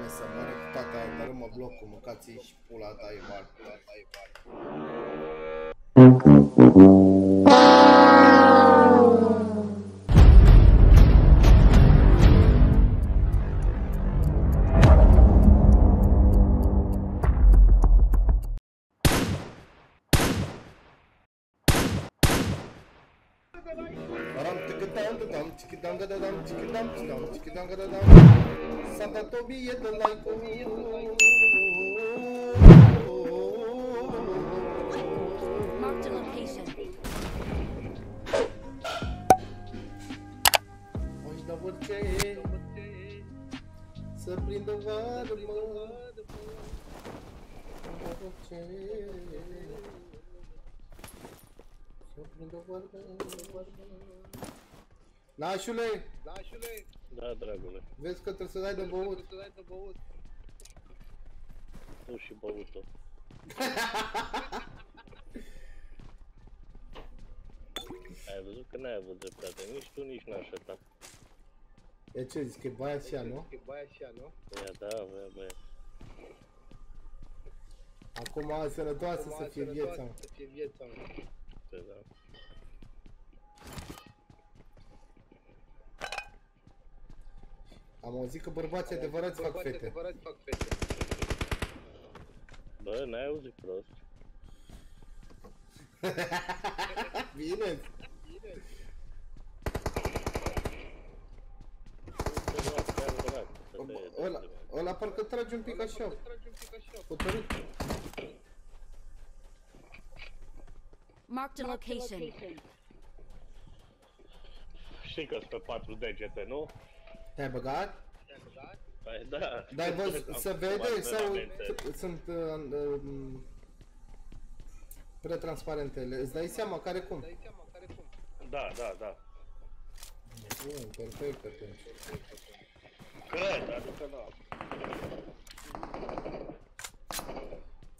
Cine să moare cu toate aia, dărâmă blocul, mâncați și pula ta, Ivan. Ram Sada tobi yedin layko. Marked a location. Hoje da orice Să prindă vară, mă Da orice Să prindă vară, Nașule, Da, dragule. vezi că trebuie să dai de băut Nu și băut-o. Ai văzut că n-ai avut dreptate, nici tu, nici n-așa ta. E ce zici, că e baia și ea, nu? Ia da, băia, băia. Acum sănătoasă să fie viața mă. Te da. Am auzit că bărbații adevărați fac fete Bă, n-ai auzit prost. Bine, Te lua pe adevărat, să te iei de ăla, adevărat. ăla parcă trage un pic așa Hotărât Marked a location. Știi că sunt pe patru degete, nu? Te-ai băgat? Păi da. Dar văz, Am se făcut vede sau antrenamente. s- sunt uh, uh, prea transparentele? Îți dai seama care cum? Da, da, da. Bun, perfect atunci. Cred, adică da.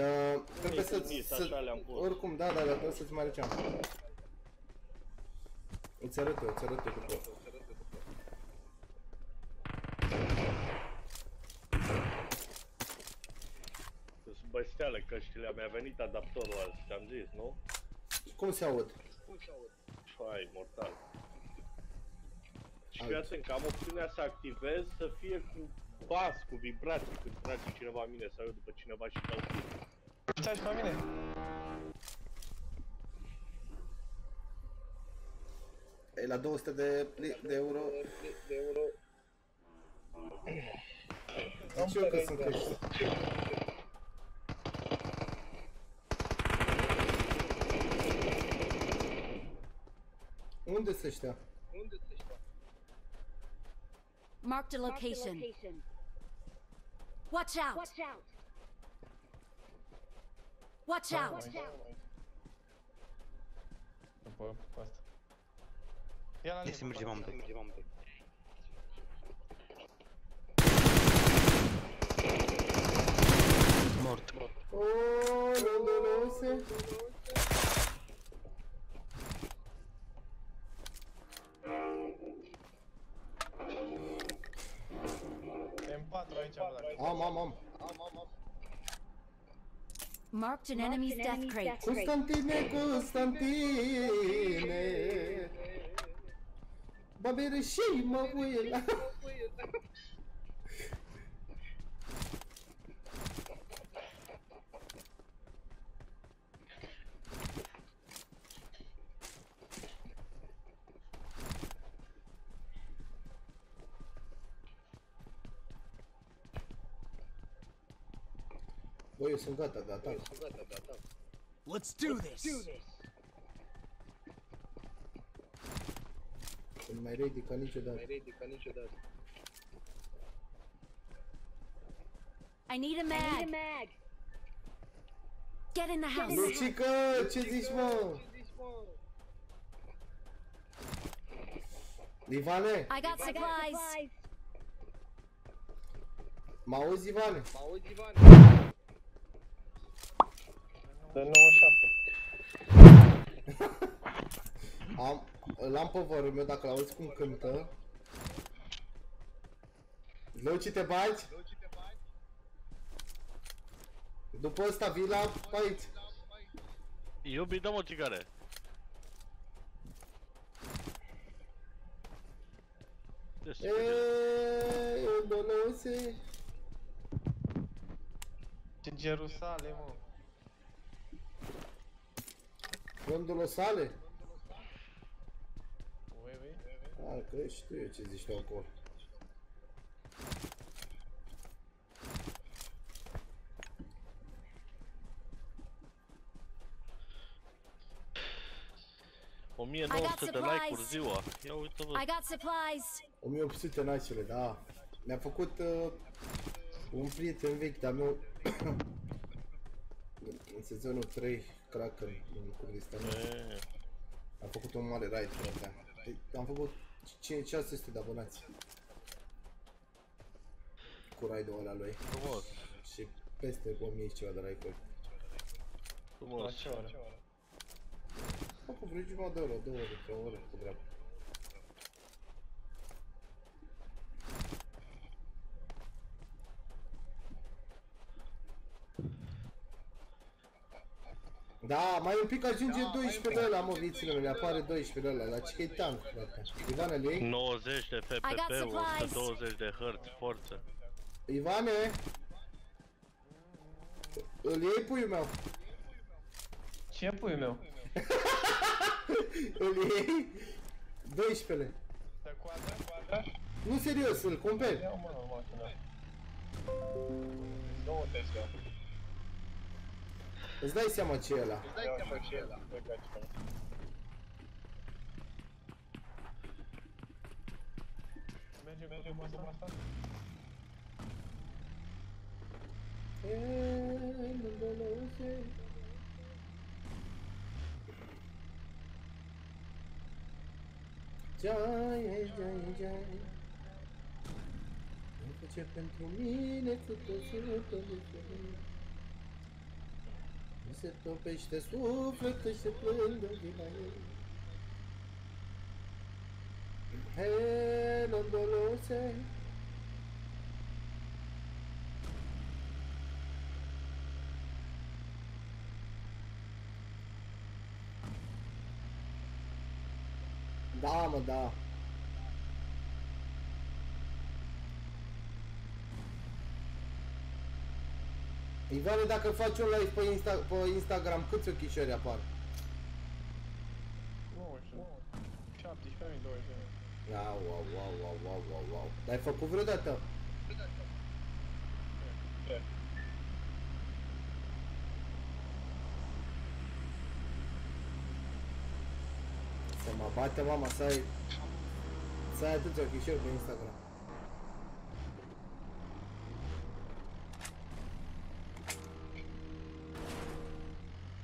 Uh, trebuie să, trimis, să, așa le-am pus. oricum, da, da, da, trebuie să-ți mai arăceam. Îți arăt eu, îți arăt eu după. Sunt băsteale căștile, mi-a venit adaptorul azi, ți-am zis, nu? Cum se aud? Fai, mortal. Și Alt. fii atent că am opțiunea să activez să fie cu bas, cu vibrații, când trage cineva în mine sau eu după cineva și dau click. Stai pe mine. E la 200 de, pli- de euro. Zic și eu că sunt căști. Unde sunt ăștia? Marked a location. Watch out. Watch out. După asta. Ia la Hai să mergem amândoi. Mort. Oh, nu, nu, nu, se... M4 aici, bă, dacă... Am, am, am. Marked an enemy's death crate. Constantine, Constantine. Babere și mă uila. Băi, eu sunt gata de atac. Let's do this. Sunt mai ready ca niciodată. I need a mag. Get in the house. Lucică, ce zici, mă? Ivane, I got supplies. mă auzi, Ivane? De 97. Am, l-am pe vărul meu, dacă l-auzi cum cântă. Luci, te bagi? După ăsta vii la aici. Iubi, dă-mă o țigare. Deci, Eee, Dolose. Ce Jerusalem, mă. Rândul sale? Ui, ui. Ah, că știu eu ce zici tu acolo. o 1900 de supplies. like-uri ziua. Ia uite-vă. I got supplies. 1800 nacele, da. Mi-a făcut uh, un prieten vechi de-a meu în sezonul 3, Kraken, în Kurdistan. E, Am făcut un mare raid, frate. Păi, Am făcut 500 de abonați. Cu raidul ăla lui. Frumos, Și peste 1000 și ceva de like-uri. La frumos. ce oră? Am făcut vreo jumătate de oră, două ore, trei ore, cu dreapta. Da, mai un pic ajunge 12 de ăla, mă, vițile mele, apare 12 de ăla, la ce tank, frate. Ivane, îl iei? 90 de I got FPP, supplies. 120 de hărți, forță. Ivane! Îl iei, puiul meu? Ce pui meu? Îl iei? 12-le. Să coadă, coadă? Nu serios, îl cumperi. Ia mă, o mașină. Două Tesla. Îți dai seama ce e ăla. Ia uite ce e. Uite ce e. Mergem, mergem, mergem asta? Jai, jai, jai Nu face pentru mine tot sufletul Mi se topește sufletul și plângă din la el Hello, Dolose Da, mă, da. Ivane, dacă faci un live pe, Insta pe Instagram, câți ochișori apar? Nu știu. 17.000, 20.000. Wow, wow, wow, wow, wow, wow, wow. L-ai făcut vreodată? Ce? Să mă bate mama să ai... Să ai atâția ochișori pe Instagram.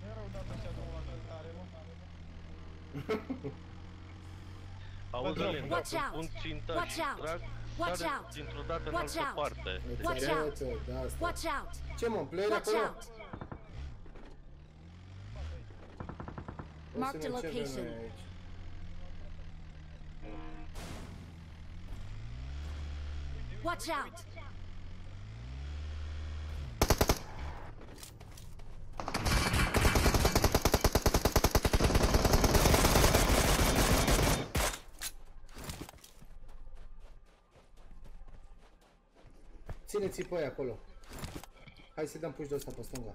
Ia rău dată ăștia două la cântare, mă. Auzi, Alin, Watch dacă out. pun ținta Watch și out. trag, Watch sare out. dintr-o dată în Watch altă out. parte. Deci, Watch Uite, out. uite, Da, asta. Watch out. Ce mă, player Watch acolo? out. O să Marked ne a începem location. noi aici. Watch out. Țineți-i pe aia acolo. Hai să dăm puși de ăsta pe stânga.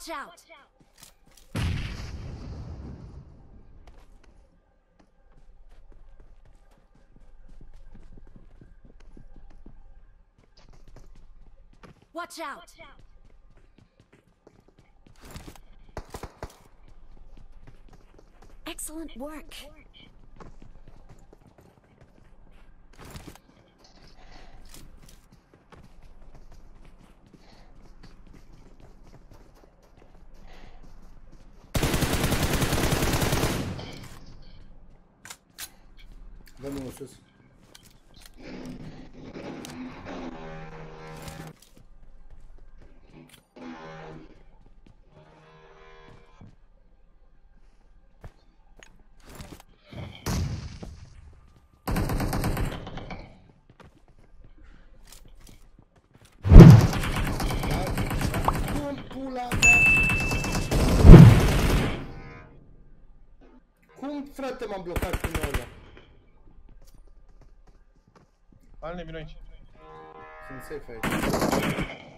Watch out! Watch out! Excellent work. dăm unul sus. pula mea! Cum frate m-am blocat cu noi Hallemirante. Sensei, feito.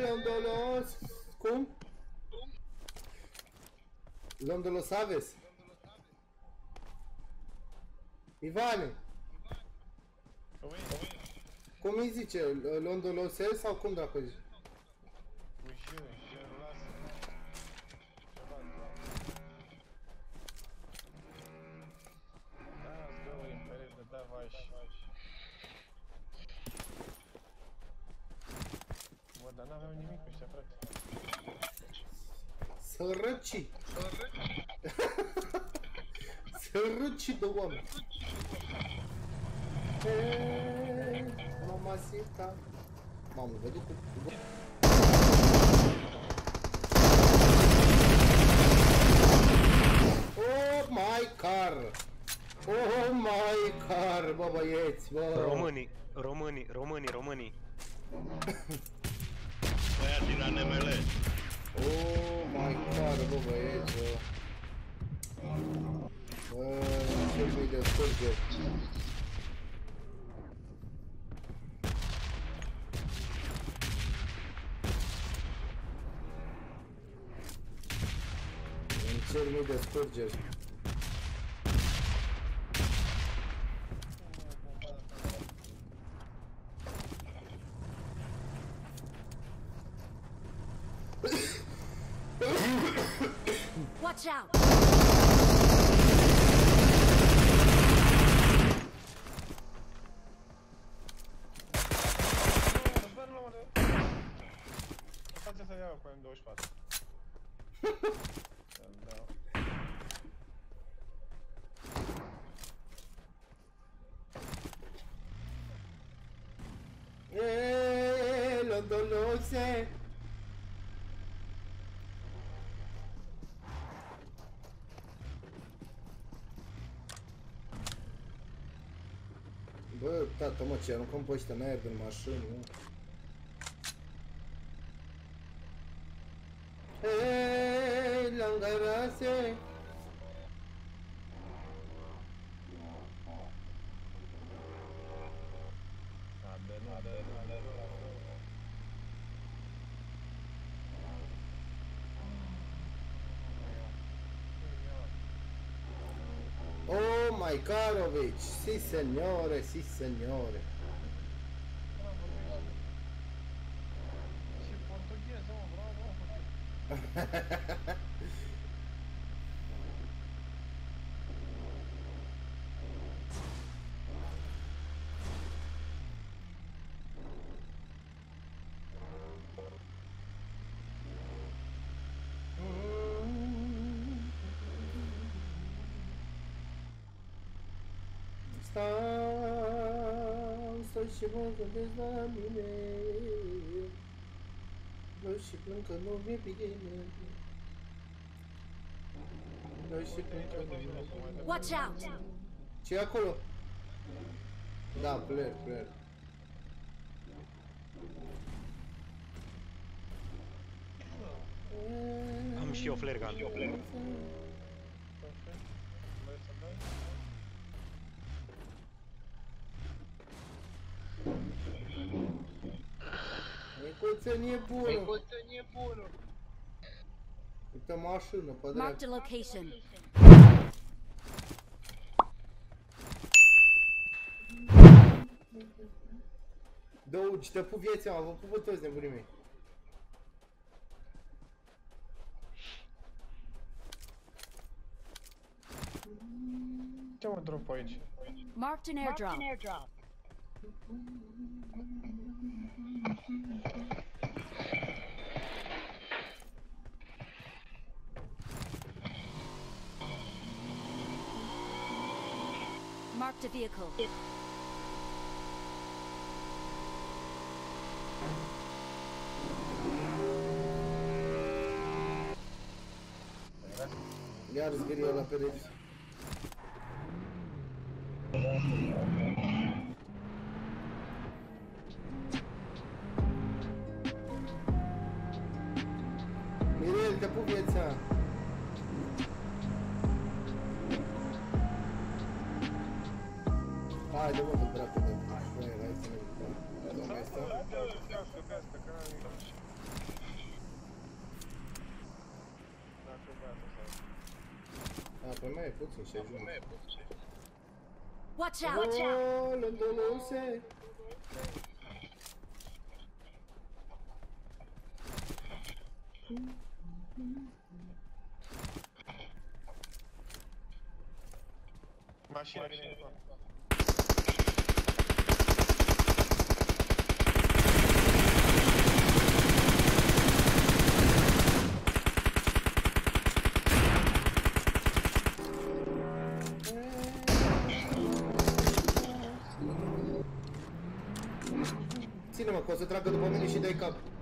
L-am dolos... Cum? L-am dolos Saves? Ivane! Cum îi zice? L-am dolos sau cum dracu zice? nimic ăștia, frate. De oameni! Eee, mamacita! Mamă, vă cu... Oh my car! Oh my car, bă băieți, bă! Românii, românii, românii, românii! aia din ANML. Oh my god, bă băieți, bă. Bă, ce mi de surge. Încerc mi de Sturgeon. Moise! Bă, tata, mă, ce aruncăm pe ăștia în din mașină, nu? Hei, langarase! Caro sì signore, sì signore. Stau, stau și mă gândesc la mine Vreau și plâng că nu mi-e bine Vreau și plâng că nu mi-e bine Watch out! ce e acolo? Da, player, player Am și eu flare gun. Vrei să dai? Nicuță nebună Nicuță nebună Uite mașină pe Marked dreapta a location. Dougi, te pup vieții, mă, vă pupă toți nebunii mei Ce mă drop aici? Marked an airdrop. Marked Marked a vehicle. It Liar is getting on mai e puțin și ajung Watch out! Watch out! Oh, Londonuse Mașina vine după. Ține-mă, tragă după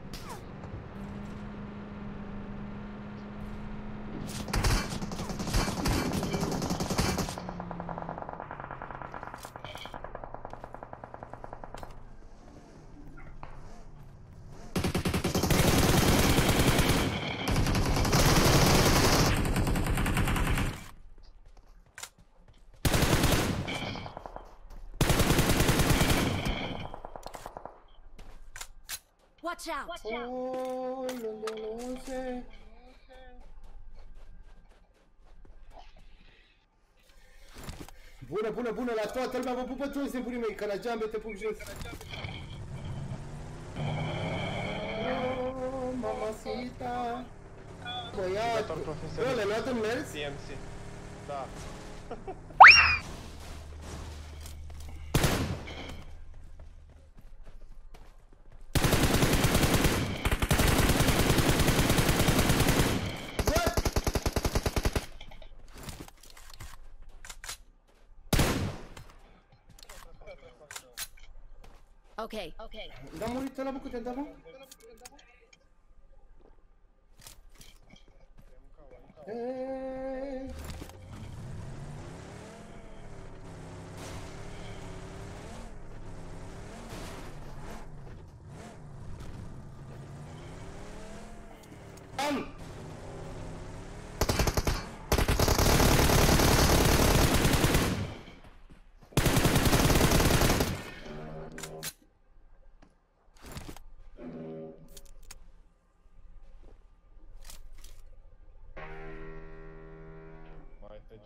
mine și dai cap Watch out! Oh, Londonuse Bună, bună, bună, la toată lumea, vă pupă toți nebunii mei, că la geambe te pup jos Oh, mamacita Băiatul, Jucător profesionist. bă, le-ai luat în mers? CMC. Da. Okay. Okay. Da murit ăla, bă, câte da,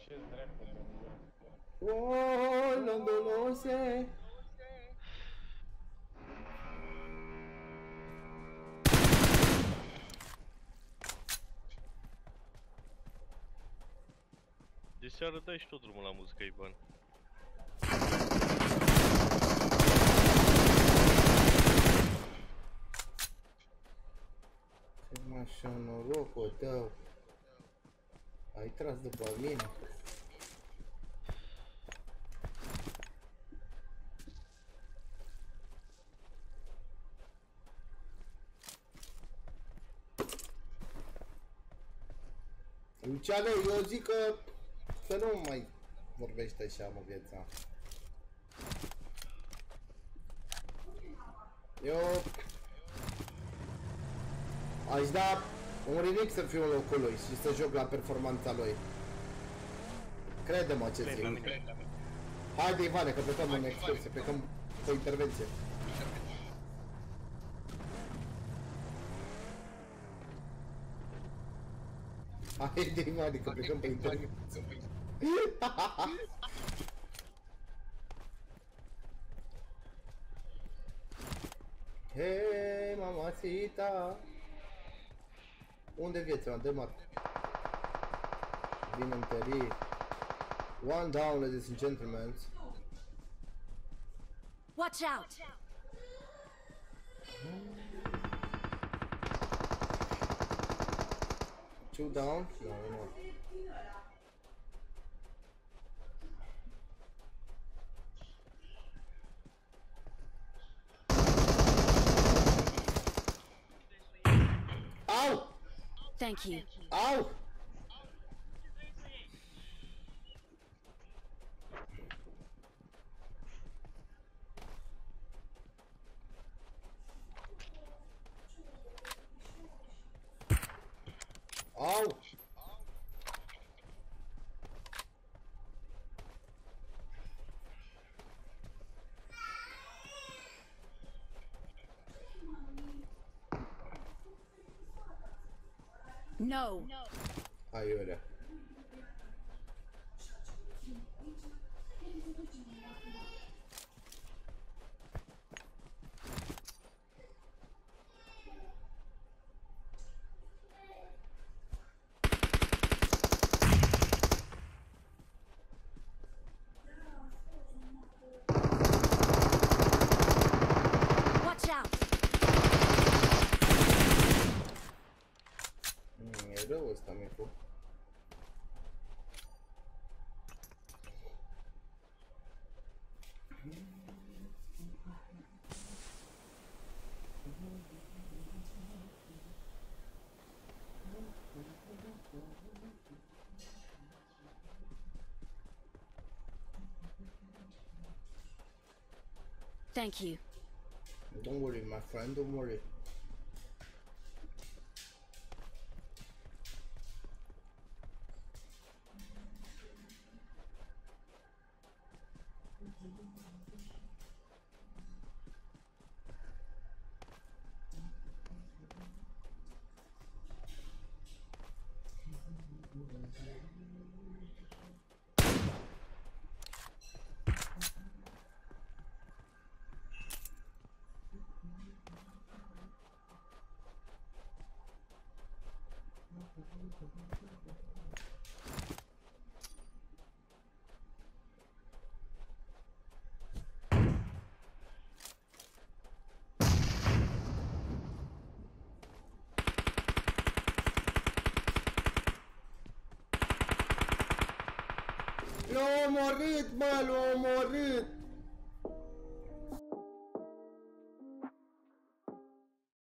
Mai tăceți dracu de mine. Oh, londonose. De seară dai și tot drumul la muzică, Ivan. Ce așa norocul tău. Ai tras după mine. Luciano, eu zic că să nu mai vorbește așa, mă, viața. Eu Aș da un remix să fiu în locul lui și să joc la performanța lui. Crede-mă ce zic. Haide Ivane, că plecăm în excursie, plecăm pe intervenție. Haide Ivane, că plecăm pe intervenție. Hei, mamacita! Unde vieți? Dă marc. Vin în. One down, ladies and gentlemen. Watch out! Two down? No, no. Thank you. Au! No. Aiurea. Thank you. Don't worry, my friend, don't worry. L-a omorât, mă, l-a omorât!